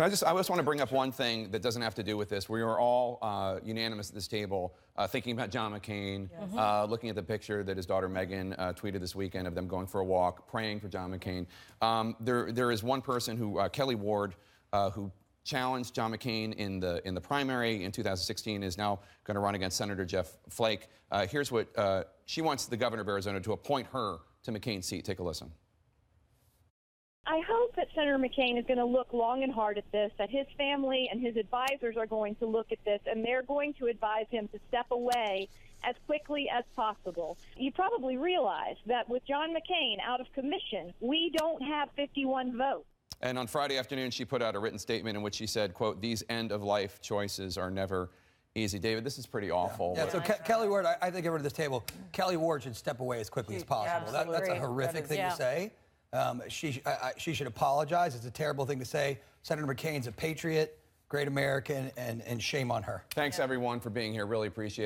Can I just, I just want to bring up one thing that doesn't have to do with this. We were all uh, unanimous at this table uh, thinking about John McCain, uh, looking at the picture that his daughter Meghan uh, tweeted this weekend of them going for a walk, praying for John McCain. Um, there, there is one person who, uh, Kelli Ward, uh, who challenged John McCain in the, in the primary in 2016, is now going to run against Senator Jeff Flake. Uh, here's what uh, she wants the governor of Arizona to appoint her to McCain's seat. Take a listen. I hope that Senator McCain is going to look long and hard at this, that his family and his advisors are going to look at this, and they're going to advise him to step away as quickly as possible. You probably realize that with John McCain out of commission, we don't have 51 votes. And on Friday afternoon, she put out a written statement in which she said, quote, these end-of-life choices are never easy. David, this is pretty awful. Yeah, so Ke- Kelli Ward, I, I think everyone at this table, Kelli Ward should step away as quickly as possible. That, that's a horrific That is- thing yeah. to say. Um, she, I, I, she should apologize. It's a terrible thing to say. Senator McCain's a patriot, great American, and, and shame on her. Thanks, everyone, for being here. Really appreciate it.